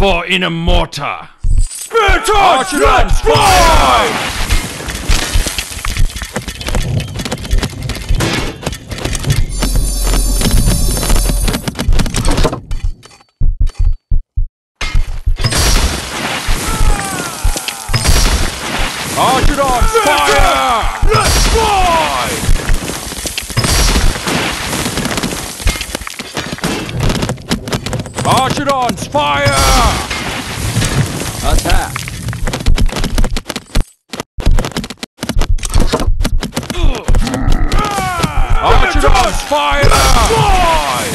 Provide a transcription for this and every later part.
For Inamorta. Spirit Spartans, Archon, Archidons, fire! Let's fly! Archidons, fire! Attack! Archidons, fire! Fly!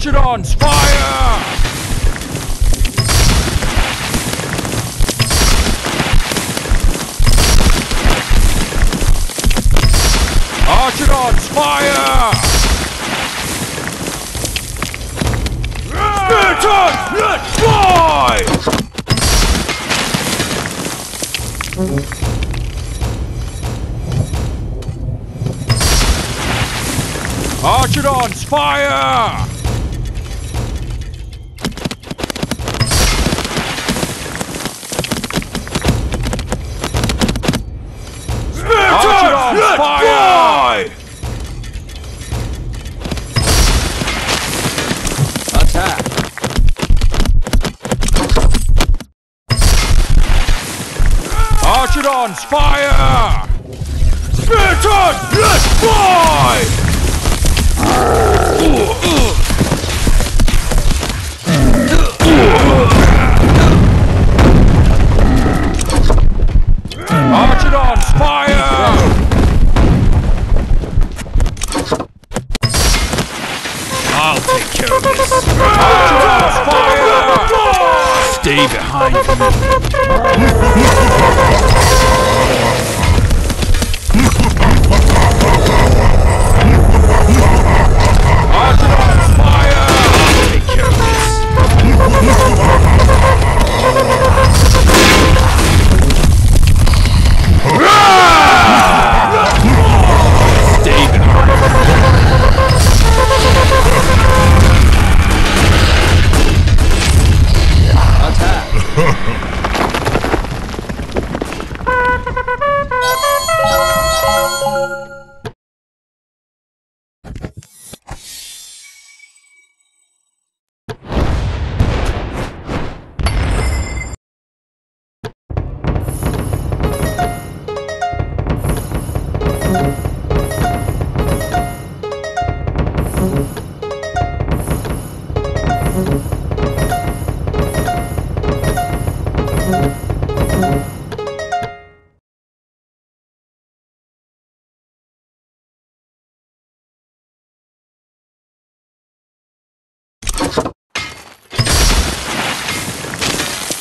Fly! Archidons, fire! Archidons, fire! Spearton, let's fly! Archidons, fire! Take care of this. Stay behind me. Música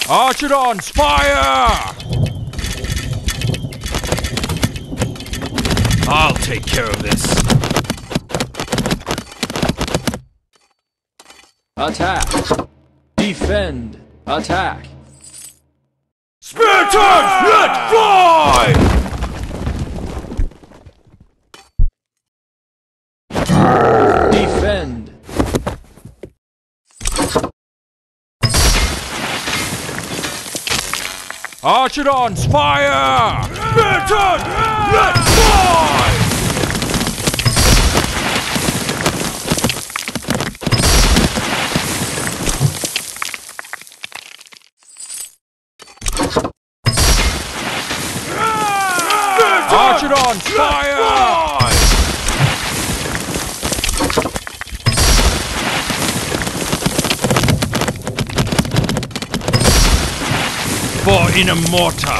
Archidons, fire! I'll take care of this. Attack! Defend! Attack! Spearton, let's fly! Defend! Archidons, fire! Spearton, For in a mortar,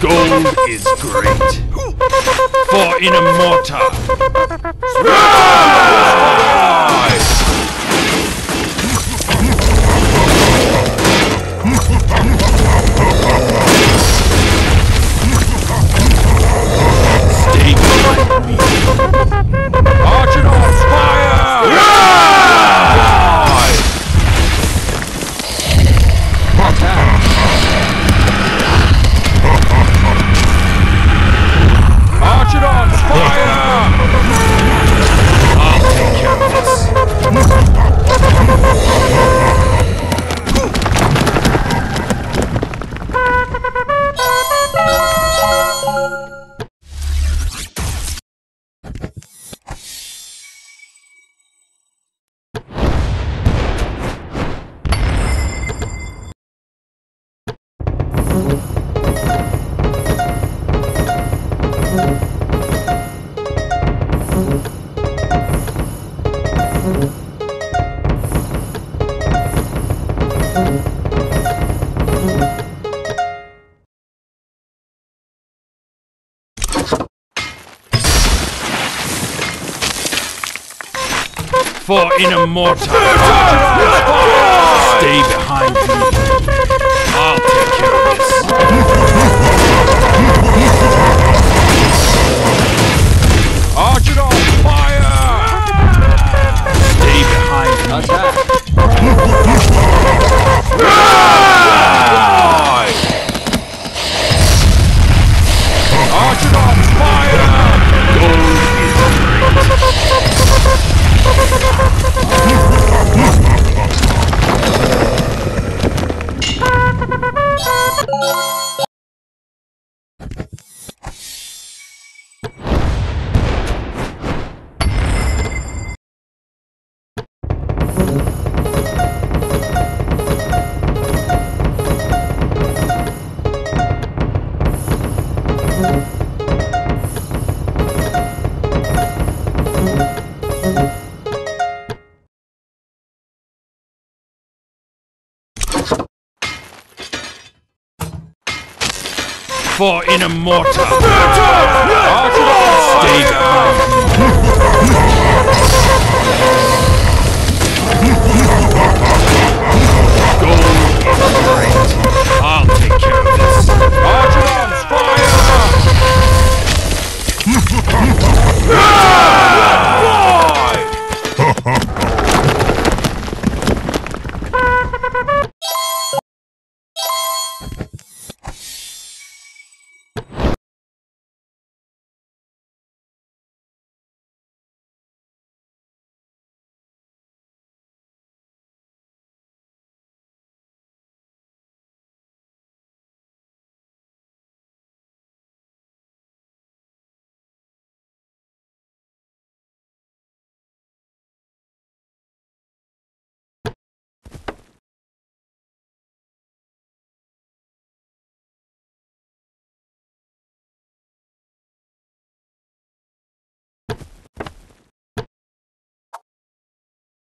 gold is great. For in a mortar, for in a. for Inamorta. Stay calm.